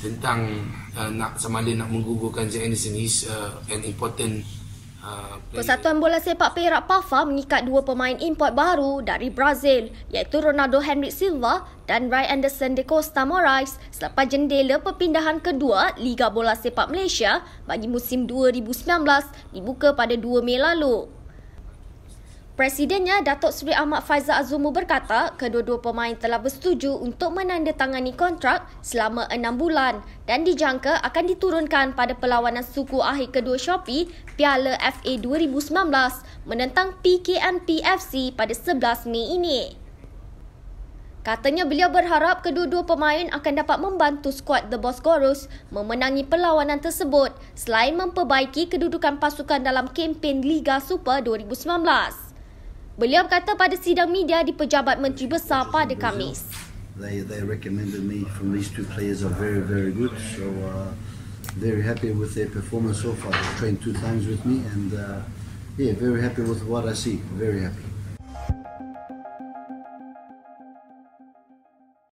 tentang uh, nak sama ada nak menggugurkan Zack Anderson is uh, an important uh, Persatuan Bola Sepak Perak PAFA mengikat dua pemain import baru dari Brazil iaitu Ronaldo Henrik Silva dan Ray Anderson de Costa Moraes selepas jendela perpindahan kedua Liga Bola Sepak Malaysia bagi musim 2019 dibuka pada 2 Mei lalu. Presidennya Datuk Seri Ahmad Faizal Azumu berkata kedua-dua pemain telah bersetuju untuk menandatangani kontrak selama enam bulan dan dijangka akan diturunkan pada perlawanan suku akhir kedua Shopee Piala FA 2019 menentang PKMP FC pada 11 Mei ini. Katanya beliau berharap kedua-dua pemain akan dapat membantu skuad The Boss Gorus memenangi perlawanan tersebut selain memperbaiki kedudukan pasukan dalam kempen Liga Super 2019. Beliau berkata pada sidang media di Pejabat Menteri Besar pada Khamis. They they recommended me from these two players are very very good. So uh, very happy with their performance so far. They trained two times with me and uh, yeah, very happy with what I see. Very happy.